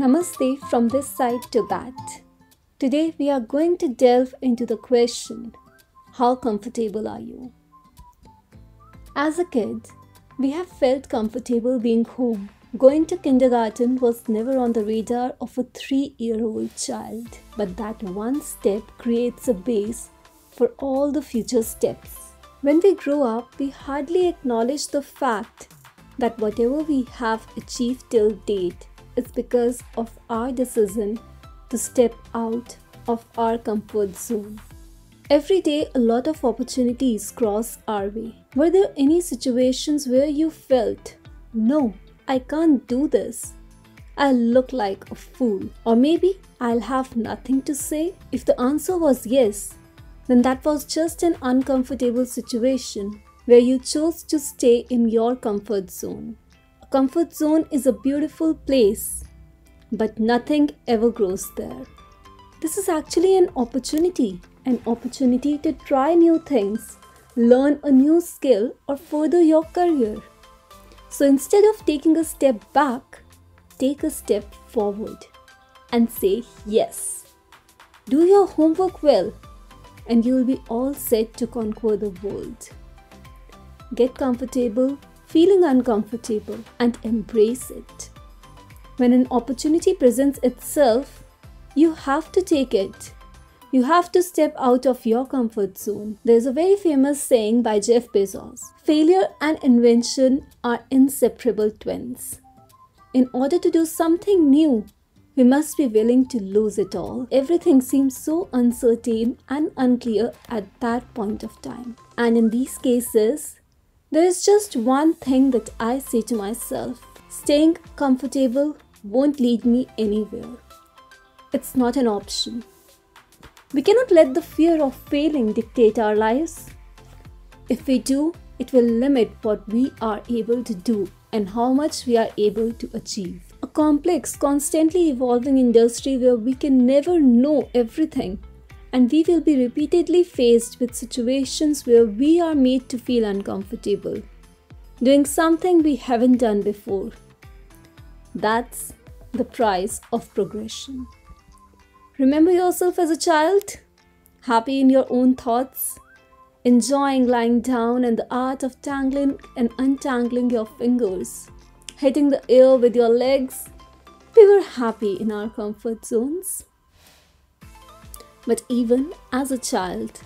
Namaste from this side to that. Today we are going to delve into the question How comfortable are you? As a kid, we have felt comfortable being home. Going to kindergarten was never on the radar of a three year old child, but that one step creates a base for all the future steps. When we grow up, we hardly acknowledge the fact that whatever we have achieved till date is because of our decision to step out of our comfort zone. Every day, a lot of opportunities cross our way. Were there any situations where you felt, no, I can't do this? I'll look like a fool. Or maybe I'll have nothing to say? If the answer was yes, then that was just an uncomfortable situation where you chose to stay in your comfort zone. Comfort zone is a beautiful place, but nothing ever grows there. This is actually an opportunity, an opportunity to try new things, learn a new skill, or further your career. So instead of taking a step back, take a step forward and say yes. Do your homework well, and you will be all set to conquer the world. Get comfortable, feeling uncomfortable, and embrace it. When an opportunity presents itself, you have to take it. You have to step out of your comfort zone. There's a very famous saying by Jeff Bezos failure and invention are inseparable twins. In order to do something new, we must be willing to lose it all. Everything seems so uncertain and unclear at that point of time. And in these cases, there is just one thing that I say to myself staying comfortable won't lead me anywhere. It's not an option. We cannot let the fear of failing dictate our lives. If we do, it will limit what we are able to do and how much we are able to achieve. A complex, constantly evolving industry where we can never know everything and we will be repeatedly faced with situations where we are made to feel uncomfortable, doing something we haven't done before. That's the price of progression. Remember yourself as a child, happy in your own thoughts, enjoying lying down and the art of tangling and untangling your fingers, hitting the air with your legs. We were happy in our comfort zones. But even as a child,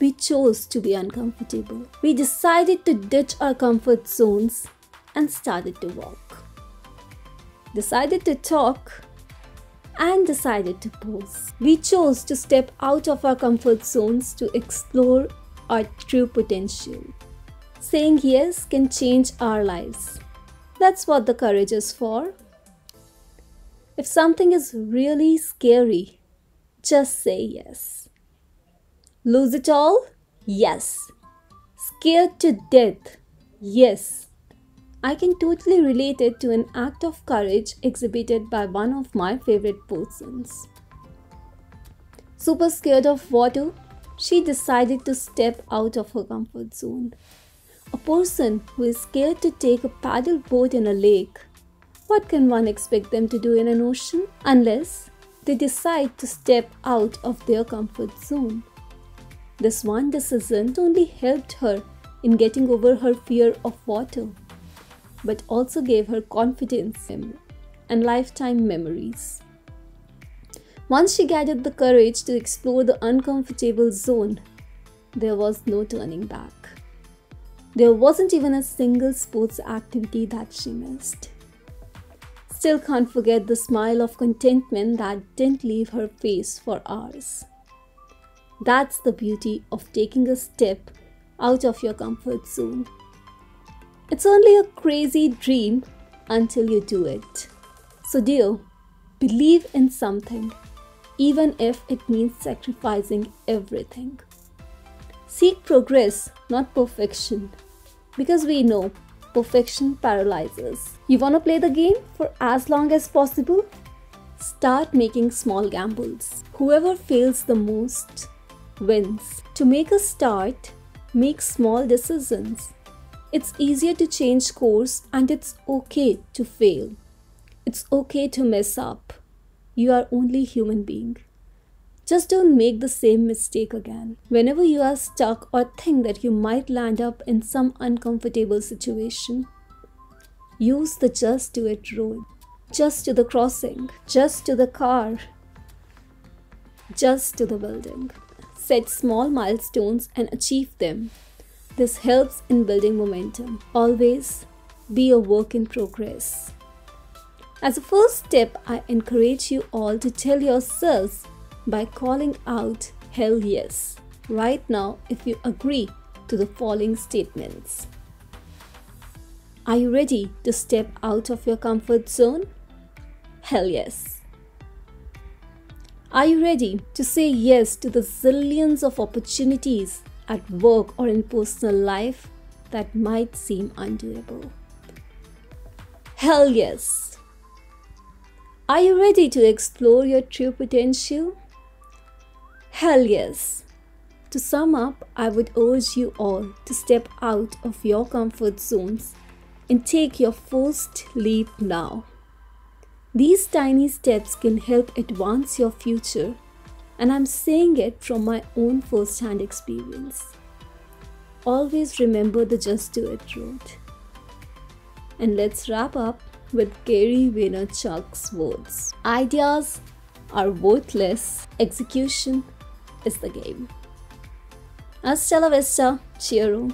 we chose to be uncomfortable. We decided to ditch our comfort zones and started to walk. Decided to talk and decided to pose. We chose to step out of our comfort zones to explore our true potential. Saying yes can change our lives. That's what the courage is for. If something is really scary, just say yes. Lose it all? Yes. Scared to death? Yes. I can totally relate it to an act of courage exhibited by one of my favorite persons. Super scared of water, she decided to step out of her comfort zone. A person who is scared to take a paddle boat in a lake, what can one expect them to do in an ocean? Unless they decide to step out of their comfort zone. This one decision only helped her in getting over her fear of water, but also gave her confidence and lifetime memories. Once she gathered the courage to explore the uncomfortable zone, there was no turning back. There wasn't even a single sports activity that she missed still can't forget the smile of contentment that didn't leave her face for hours. That's the beauty of taking a step out of your comfort zone. It's only a crazy dream until you do it. So, dear, believe in something, even if it means sacrificing everything. Seek progress, not perfection, because we know perfection paralyzes. You want to play the game for as long as possible? Start making small gambles. Whoever fails the most wins. To make a start, make small decisions. It's easier to change course and it's okay to fail. It's okay to mess up. You are only human being. Just don't make the same mistake again. Whenever you are stuck or think that you might land up in some uncomfortable situation, use the just do it rule. Just to the crossing, just to the car, just to the building. Set small milestones and achieve them. This helps in building momentum. Always be a work in progress. As a first step, I encourage you all to tell yourselves by calling out hell yes right now if you agree to the following statements. Are you ready to step out of your comfort zone? Hell yes. Are you ready to say yes to the zillions of opportunities at work or in personal life that might seem undoable? Hell yes. Are you ready to explore your true potential? Hell yes. To sum up, I would urge you all to step out of your comfort zones and take your first leap now. These tiny steps can help advance your future, and I'm saying it from my own first hand experience. Always remember the just do it road. And let's wrap up with Gary Vaynerchuk's words Ideas are worthless, execution is the game. Hasta la vista, cheeru.